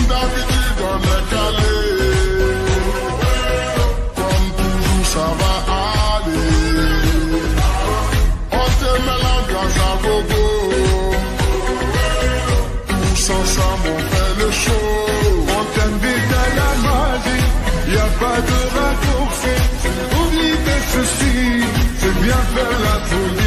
Comme d'habitude, on est calé. Comme toujours, ça va aller. On te met l'ambiance à gogo. Tous ensemble, on fait le show. On t'invite à la magie, y a pas de raccourci. Oublie tes soucis, c'est bien faire la tour.